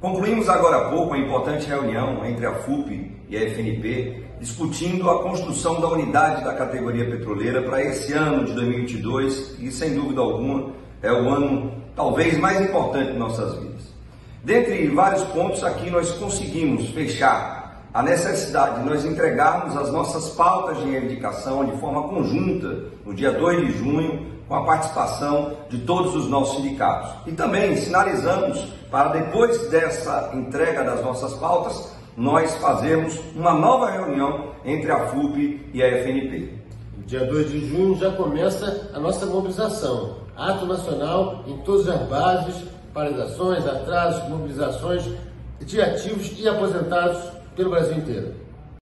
Concluímos agora há pouco a importante reunião entre a FUP e a FNP, discutindo a construção da unidade da categoria petroleira para esse ano de 2022, e sem dúvida alguma é o ano talvez mais importante de nossas vidas. Dentre vários pontos aqui nós conseguimos fechar a necessidade de nós entregarmos as nossas pautas de reivindicação de forma conjunta no dia 2 de junho, com a participação de todos os nossos sindicatos. E também sinalizamos para depois dessa entrega das nossas pautas, nós fazermos uma nova reunião entre a FUP e a FNP. Dia 2 de junho já começa a nossa mobilização. Ato nacional em todas as bases, paralisações, atrasos, mobilizações de ativos e aposentados pelo Brasil inteiro.